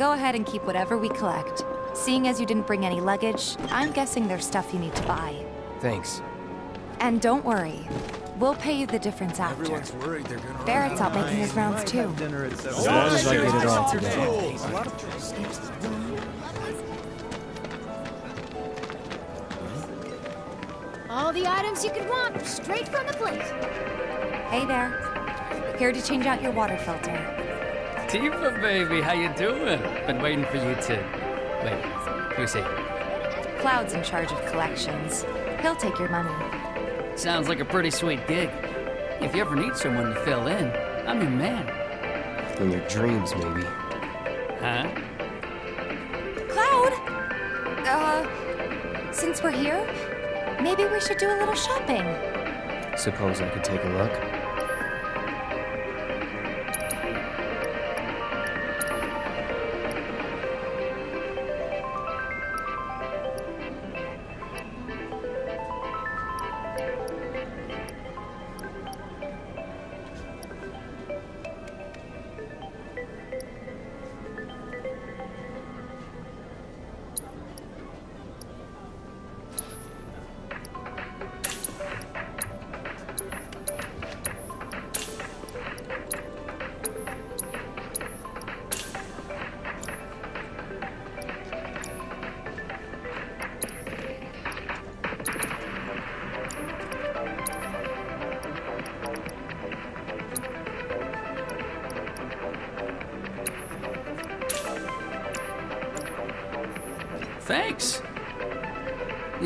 Go ahead and keep whatever we collect. Seeing as you didn't bring any luggage, I'm guessing there's stuff you need to buy. Thanks. And don't worry, we'll pay you the difference after. Everyone's worried they're gonna Barret's out making his rounds too. As long as I get it all today. All the items you could want, straight from the plate. Hey there. Here to change out your water filter. Tifa, baby, how you doing? Been waiting for you to... Wait, who's he? Cloud's in charge of collections. He'll take your money. Sounds like a pretty sweet gig. If you ever need someone to fill in, I'm your man. In your dreams, maybe. Huh? Cloud! Uh, since we're here, maybe we should do a little shopping. Suppose I could take a look?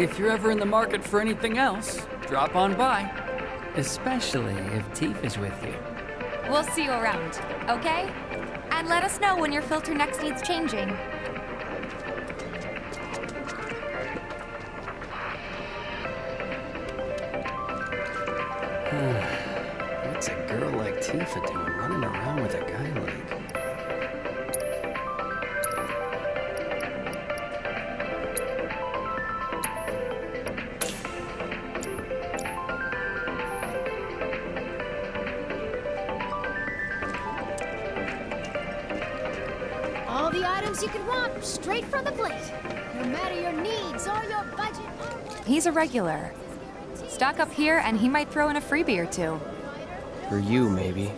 If you're ever in the market for anything else, drop on by. Especially if Tifa is with you. We'll see you around, okay? And let us know when your filter next needs changing. All the items you could want, straight from the plate. No matter your needs or your budget. He's a regular. Stock up here and he might throw in a freebie or two. For you, maybe.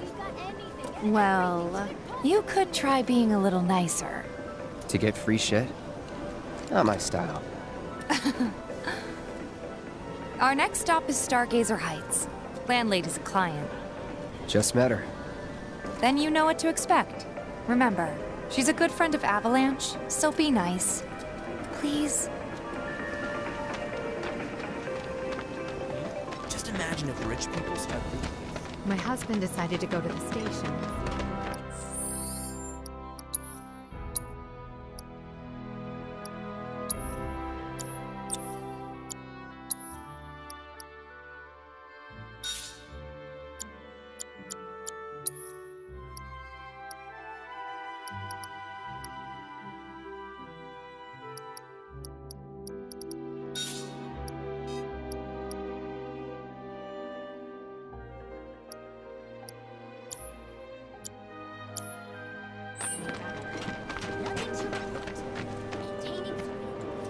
Well, you could try being a little nicer. To get free shit? Not my style. Our next stop is Stargazer Heights. Landlady's a client. Just met her. Then you know what to expect. Remember, she's a good friend of Avalanche, so be nice. Please? Just imagine if rich people start My husband decided to go to the station.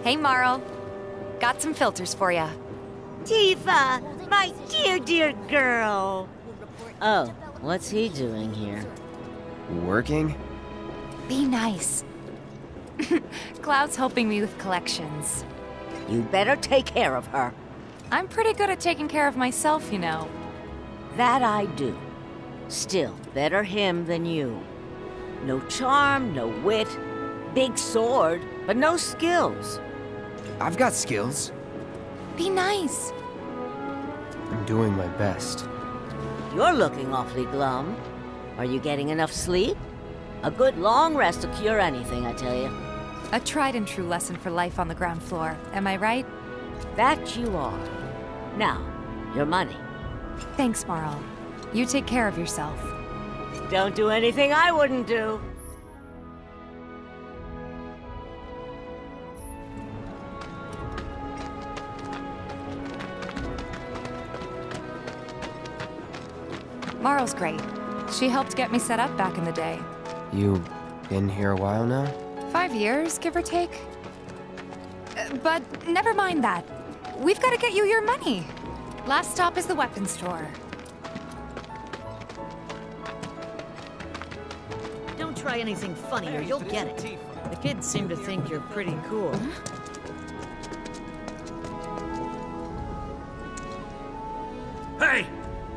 Hey, Marle. Got some filters for ya. Tifa, my dear, dear girl. Oh, what's he doing here? Working? Be nice. Cloud's helping me with collections. You better take care of her. I'm pretty good at taking care of myself, you know. That I do. Still, better him than you. No charm, no wit, big sword, but no skills. I've got skills. Be nice. I'm doing my best. You're looking awfully glum. Are you getting enough sleep? A good long rest will cure anything, I tell you. A tried and true lesson for life on the ground floor. Am I right? That you are. Now, your money. Thanks, Marle. You take care of yourself. Don't do anything I wouldn't do. Marle's great. She helped get me set up back in the day. You Been here a while now? Five years, give or take. Uh, But never mind that. We've got to get you your money. Last stop is the weapons store. Don't try anything funny or you'll get it. The kids seem to think you're pretty cool.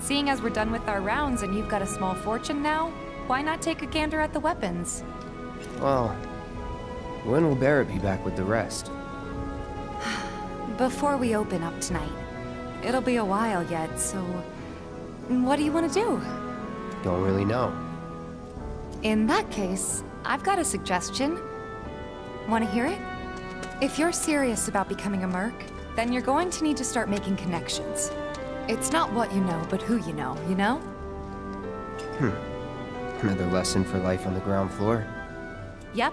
Seeing as we're done with our rounds and you've got a small fortune now, why not take a gander at the weapons? Well, when will Barret be back with the rest? Before we open up tonight. It'll be a while yet, so... What do you want to do? Don't really know. In that case, I've got a suggestion. Want to hear it? If you're serious about becoming a merc, then you're going to need to start making connections. It's not what you know, but who you know, you know? Hmm. Another lesson for life on the ground floor. Yep.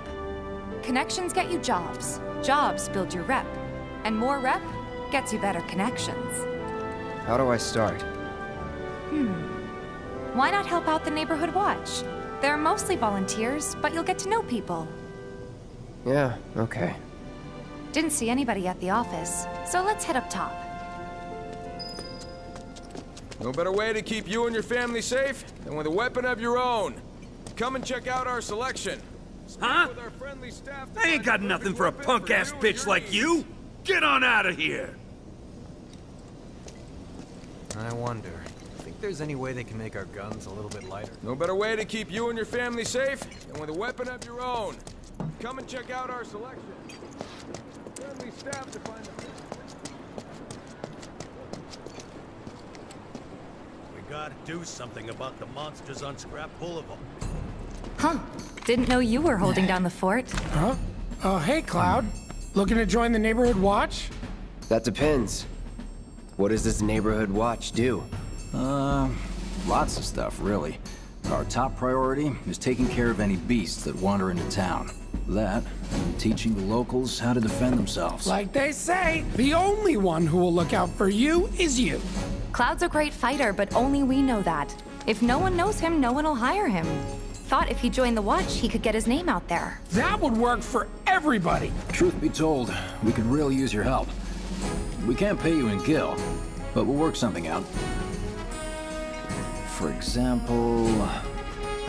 Connections get you jobs. Jobs build your rep. And more rep gets you better connections. How do I start? Hmm. Why not help out the Neighborhood Watch? They're mostly volunteers, but you'll get to know people. Yeah, okay. Didn't see anybody at the office, so let's head up top. No better way to keep you and your family safe than with a weapon of your own. Come and check out our selection. Speak Huh? with our friendly staff I ain't got nothing for a punk-ass bitch like needs. you! Get on out of here! I wonder. Think there's any way they can make our guns a little bit lighter? No better way to keep you and your family safe than with a weapon of your own. Come and check out our selection. Friendly staff to find the gotta do something about the monsters on Scrap Boulevard. Huh. Didn't know you were holding down the fort. Huh? Oh, hey, Cloud. Looking to join the neighborhood watch? That depends. What does this neighborhood watch do? Uh, lots of stuff, really. Our top priority is taking care of any beasts that wander into town. That, and teaching the locals how to defend themselves. Like they say, the only one who will look out for you is you. Cloud's a great fighter, but only we know that. If no one knows him, no one will hire him. Thought if he joined the watch, he could get his name out there. That would work for everybody. Truth be told, we could really use your help. We can't pay you in gil, but we'll work something out. For example...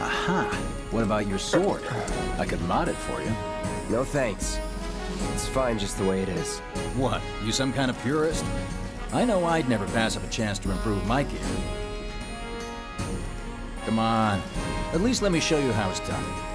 Aha! What about your sword? I could mod it for you. No thanks. It's fine just the way it is. What, you some kind of purist? I know I'd never pass up a chance to improve my gear. Come on. At least let me show you how it's done.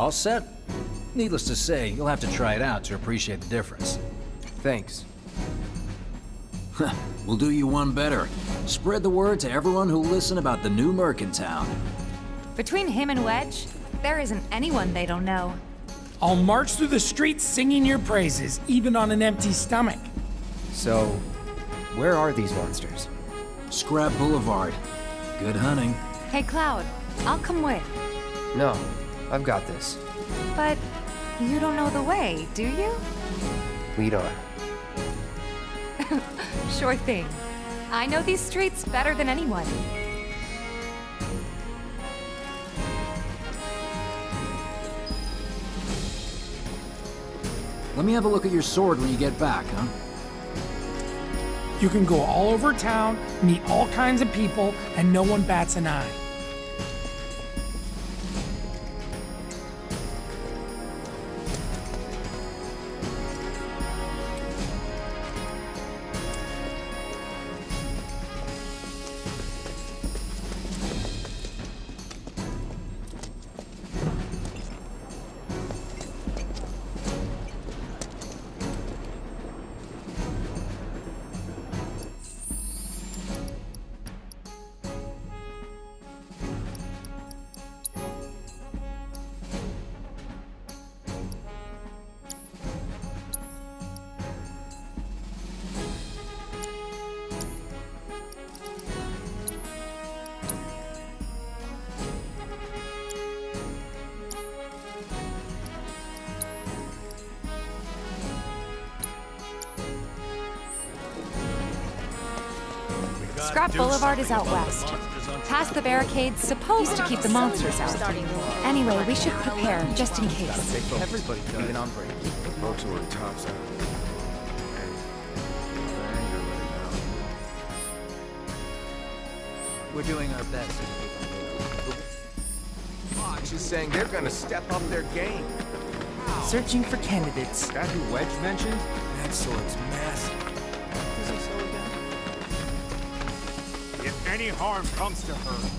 All set? Needless to say, you'll have to try it out to appreciate the difference. Thanks. we'll do you one better. Spread the word to everyone who'll listen about the new Merc in town. Between him and Wedge, there isn't anyone they don't know. I'll march through the streets singing your praises, even on an empty stomach. So, where are these monsters? Scrap Boulevard. Good hunting. Hey, Cloud, I'll come with. No, I've got this. But you don't know the way, do you? Lead on. Sure thing. I know these streets better than anyone. Let me have a look at your sword when you get back, huh? You can go all over town, meet all kinds of people, and no one bats an eye. Boulevard is out west. Past the barricades, supposed to keep the monsters out. Anyway, we should prepare, just in case. Everybody, even on break. Folks who are tops out. We're doing our best. Fox is saying they're gonna step up their game. Searching for candidates. That who Wedge mentioned? That sword's massive. Any harm comes to her,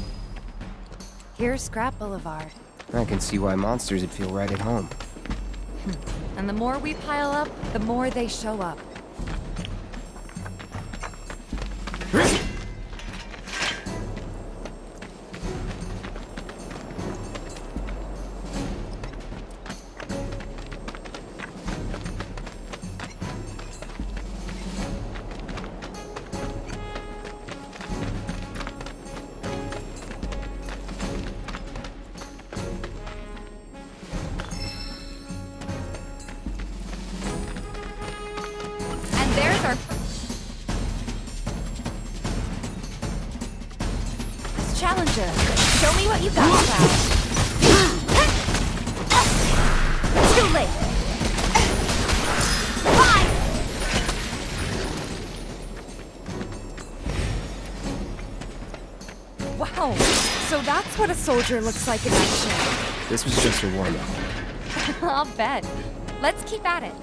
Here's Scrap Boulevard. I can see why monsters would feel right at home. Hmm. And the more we pile up, the more they show up. Let's challenge her. Show me what you got, Cloud. Too late. Wow, so that's what a soldier looks like in action. This was just a warm-up. I'll bet. Let's keep at it.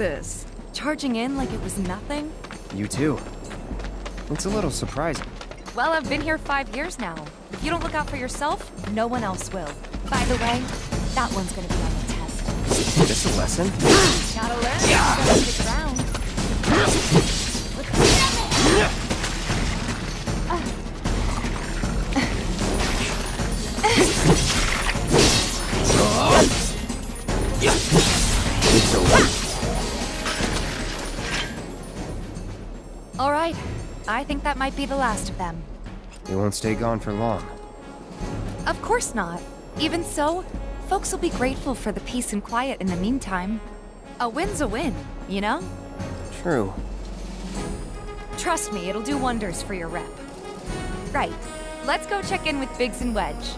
This. Charging in like it was nothing. You too. It's a little surprising. Well, I've been here five years now. If you don't look out for yourself, no one else will. By the way, that one's gonna be on the test. Is this a lesson? Gotta learn. Yeah. Stick around. Think that might be the last of them. They won't stay gone for long. Of course not. Even so, folks will be grateful for the peace and quiet in the meantime. A win's a win, you know? True. Trust me, it'll do wonders for your rep. Right. Let's go check in with Biggs and Wedge.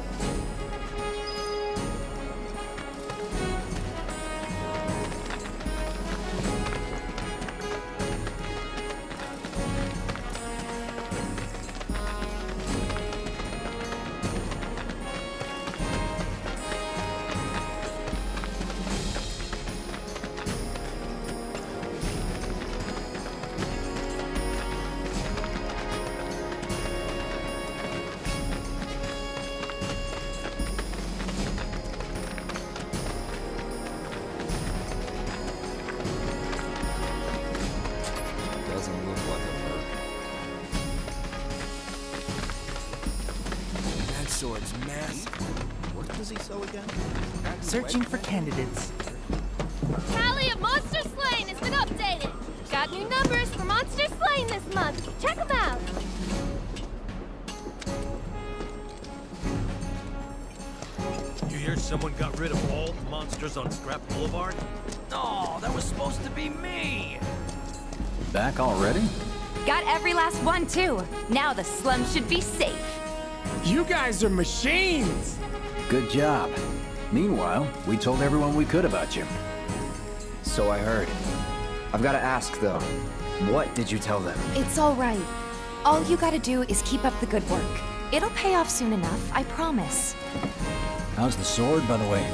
Monster Slain this month. Check them out. You hear someone got rid of all the monsters on Scrap Boulevard? Oh, that was supposed to be me. Back already? Got every last one, too. Now the slum should be safe. You guys are machines! Good job. Meanwhile, we told everyone we could about you. So I heard. I've got to ask, though. What did you tell them? It's all right. All you gotta do is keep up the good work. It'll pay off soon enough, I promise. How's the sword, by the way?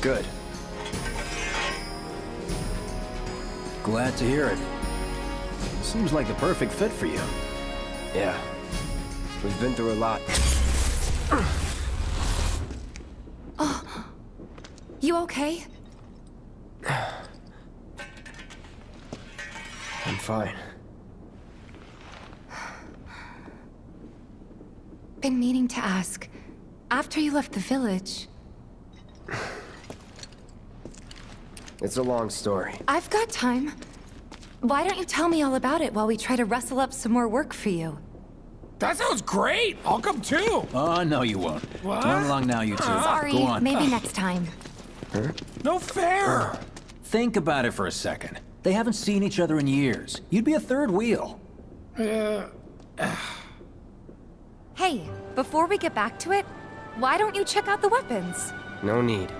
Good. Glad to hear it. Seems like the perfect fit for you. Yeah. We've been through a lot. Oh. You okay? Fine. Been meaning to ask. After you left the village, It's a long story. I've got time. Why don't you tell me all about it while we try to rustle up some more work for you? That sounds great! I'll come too! Oh, no you won't. What? Run along now, you two. Sorry, Go on. maybe next time. No fair! Think about it for a second. They haven't seen each other in years. You'd be a third wheel. Uh, Hey, before we get back to it, why don't you check out the weapons? No need.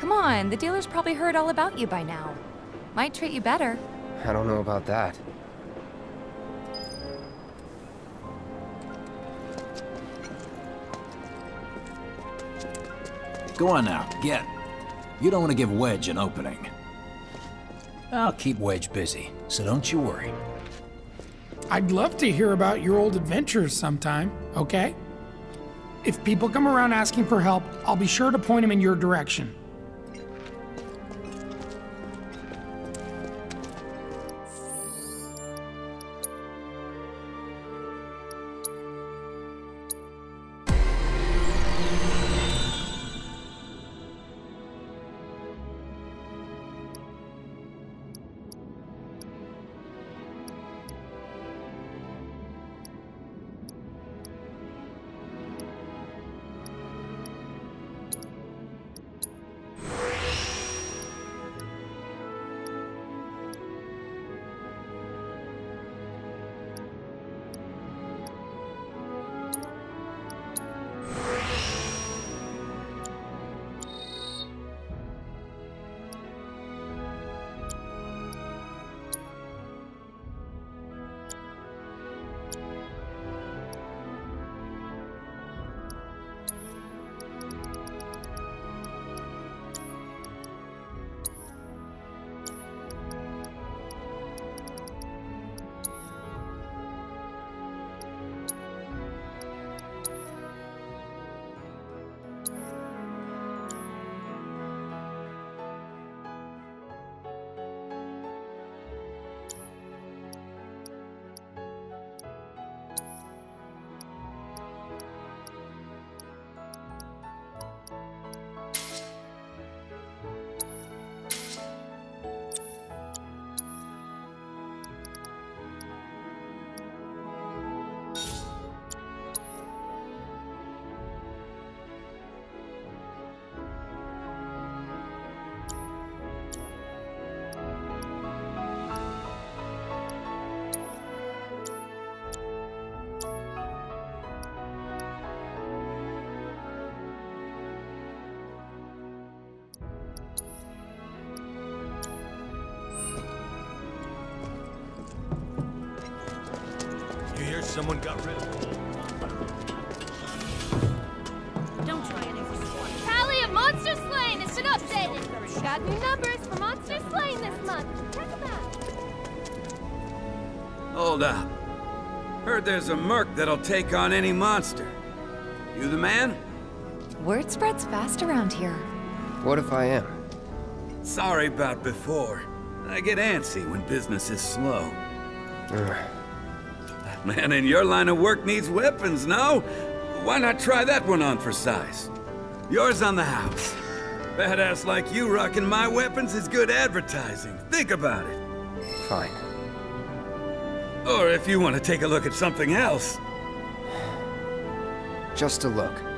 Come on, the dealer's probably heard all about you by now. Might treat you better. I don't know about that. Go on now, get. You don't want to give Wedge an opening. I'll keep Wedge busy, so don't you worry. I'd love to hear about your old adventures sometime, okay? If people come around asking for help, I'll be sure to point them in your direction. Someone got rid of Don't try anything. Tally of monster slain has been updated. Got new numbers for monster slain this month. Check them out. Hold up. Heard there's a merc that'll take on any monster. You the man? Word spreads fast around here. What if I am? Sorry about before. I get antsy when business is slow. Man in your line of work needs weapons, no? Why not try that one on for size? Yours on the house. Badass like you rocking my weapons is good advertising. Think about it. Fine. Or if you want to take a look at something else. Just a look.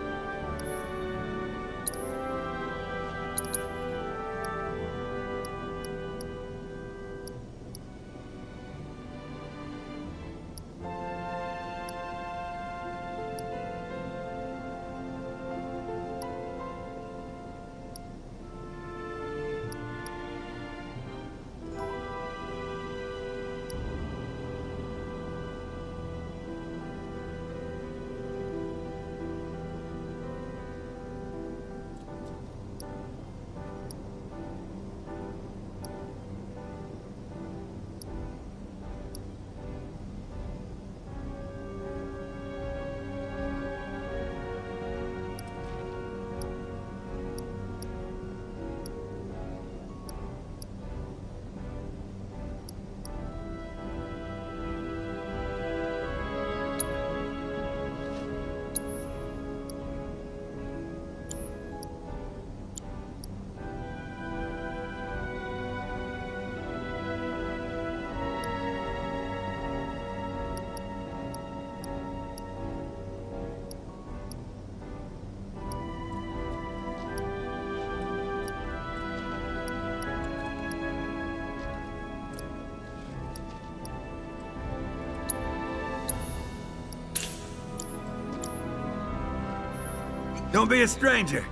Don't be a stranger.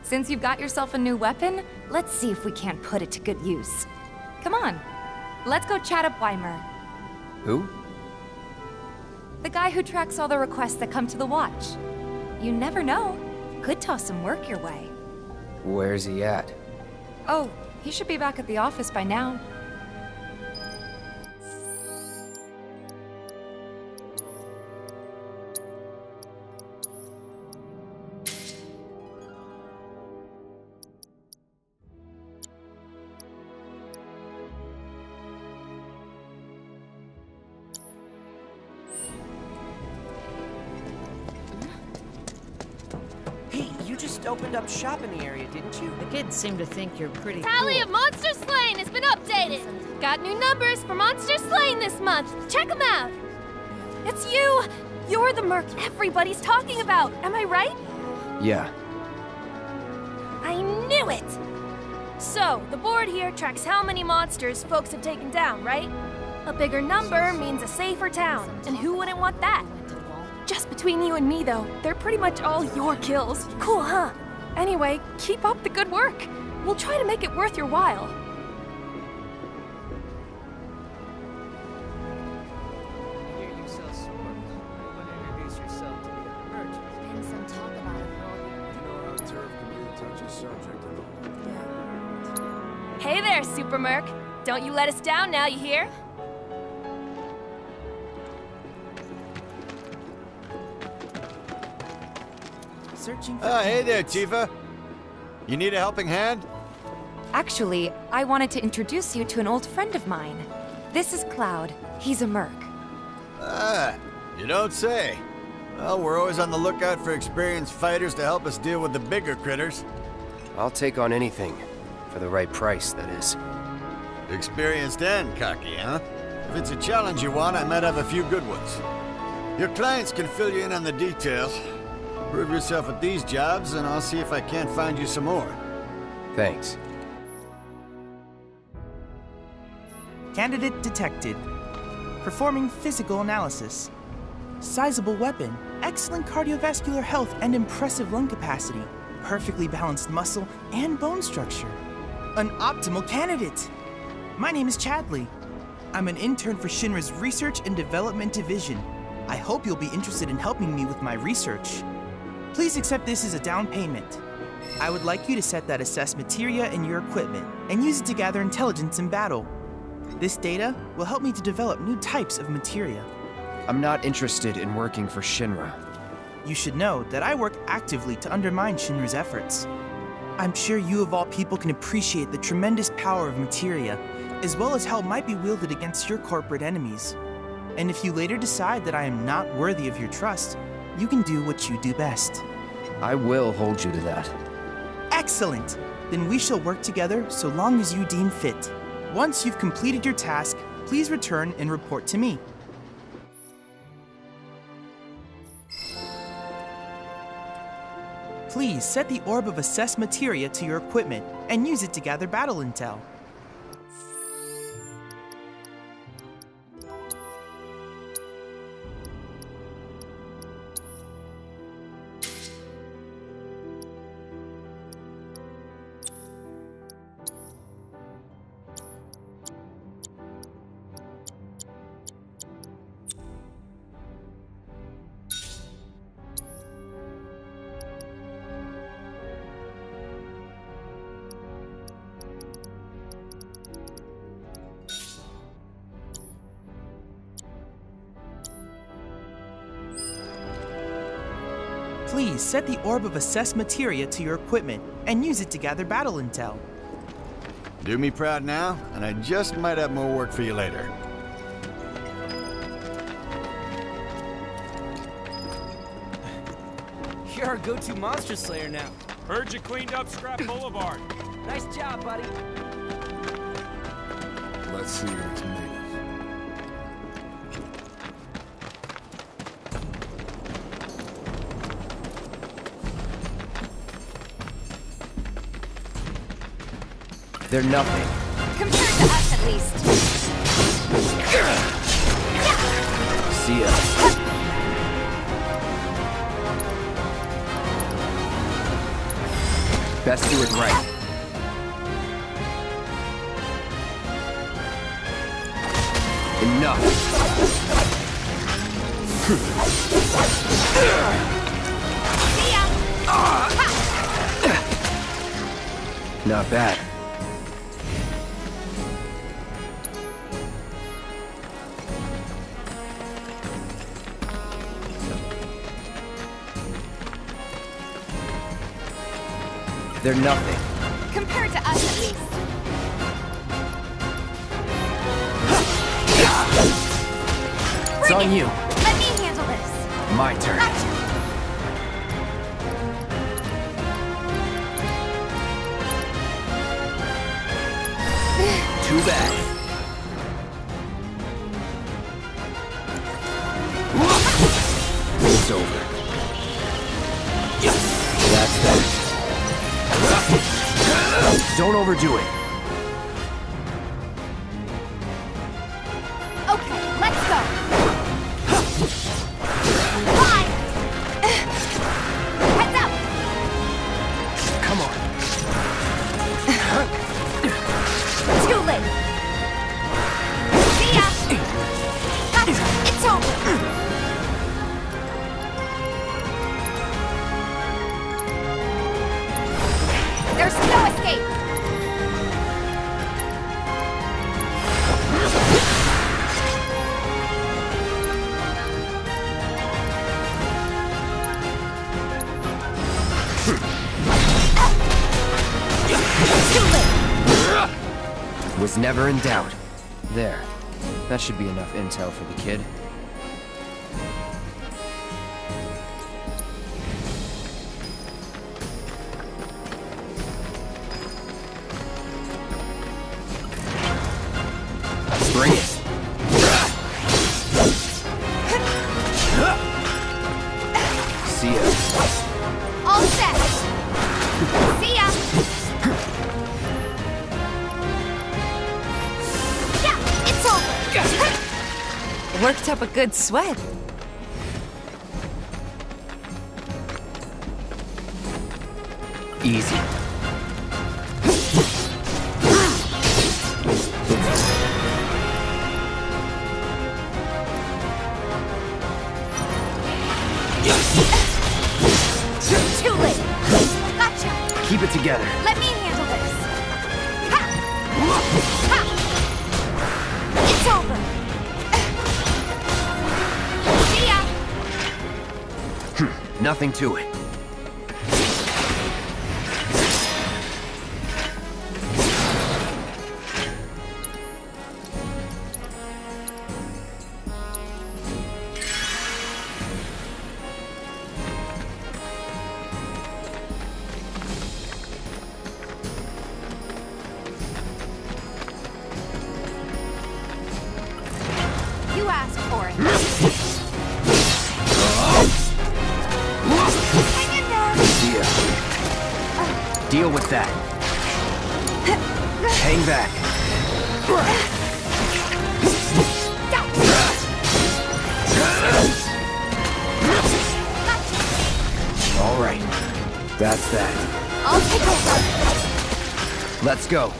Since you've got yourself a new weapon, let's see if we can't put it to good use. Come on, let's go chat up Wymer, Who? the guy who tracks all the requests that come to the watch. You never know, could toss some work your way. Where's he at? Oh, he should be back at the office by now. Think you're pretty Tally cool. of monster slain has been updated. Got new numbers for monster slain this month. Check them out. It's you! You're the merc everybody's talking about, am I right? Yeah. I knew it! So, the board here tracks how many monsters folks have taken down, right? A bigger number means a safer town, and who wouldn't want that? Just between you and me, though, they're pretty much all your kills. Cool, huh? Anyway, keep up the good work. We'll try to make it worth your while. Hear you sell swords. You want to introduce yourself to the merchant. And some talk about it You know how turf can be a touchy subject and all. Hey there, Super Merc. Don't you let us down now, you hear? Searching for Ah, hey there, Tifa. You need a helping hand? Actually, I wanted to introduce you to an old friend of mine. This is Cloud. He's a merc. Ah, you don't say. Well, we're always on the lookout for experienced fighters to help us deal with the bigger critters. I'll take on anything. For the right price, that is. Experienced and cocky, huh? If it's a challenge you want, I might have a few good ones. Your clients can fill you in on the details. Prove yourself at these jobs, and I'll see if I can't find you some more. Thanks. Candidate detected. Performing physical analysis. Sizable weapon, excellent cardiovascular health, and impressive lung capacity. perfectly balanced muscle and bone structure. An optimal candidate! My name is Chadley. I'm an intern for Shinra's Research and Development Division. I hope you'll be interested in helping me with my research. Please accept this as a down payment. I would like you to set that assess materia in your equipment and use it to gather intelligence in battle. This data will help me to develop new types of materia. I'm not interested in working for Shinra. You should know that I work actively to undermine Shinra's efforts. I'm sure you of all people can appreciate the tremendous power of materia, as well as how it might be wielded against your corporate enemies. And if you later decide that I am not worthy of your trust, you can do what you do best. I will hold you to that. Excellent! Then we shall work together so long as you deem fit. Once you've completed your task, please return and report to me. Please set the Orb of Assess Materia to your equipment and use it to gather battle intel. Orb of assessed Materia to your equipment and use it to gather battle intel. Do me proud now, and I just might have more work for you later. You're our go-to monster slayer now. Heard you cleaned up Scrap Boulevard. Nice job, buddy. Let's see what it's made They're nothing. Compared to us, at least. See ya. Best do it right. Enough. Not bad. They're nothing. Compared to us, at least. It's on you. Let me handle this. My turn. Too bad. Don't overdo it. Never in doubt. There. That should be enough intel for the kid. Good sweat. Easy. Too late. Gotcha. Keep it together. Let me Nothing to it. That's that. I'll take over. Let's go.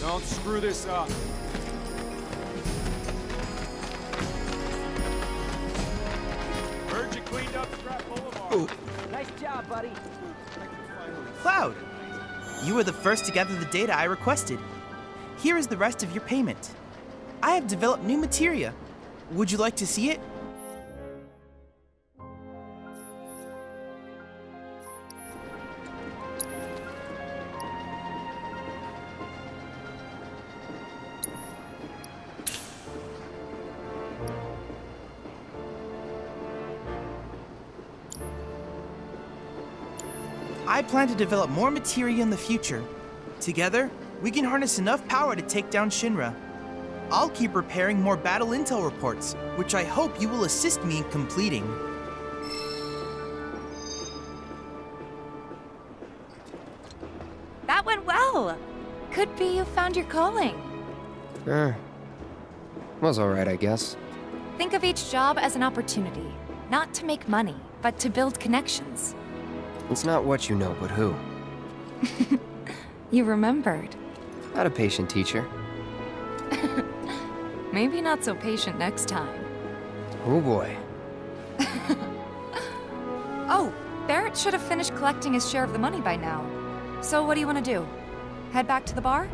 Don't screw this up. First to gather the data I requested. Here is the rest of your payment. I have developed new materia. Would you like to see it? I plan to develop more materia in the future. Together, we can harness enough power to take down Shinra. I'll keep preparing more battle intel reports, which I hope you will assist me in completing. That went well. Could be you found your calling. Eh. Was alright, I guess. Think of each job as an opportunity, not to make money, but to build connections. It's not what you know, but who. You remembered. Not a patient teacher. Maybe not so patient next time. Oh boy. Oh, Barret should have finished collecting his share of the money by now. So what do you want to do? Head back to the bar?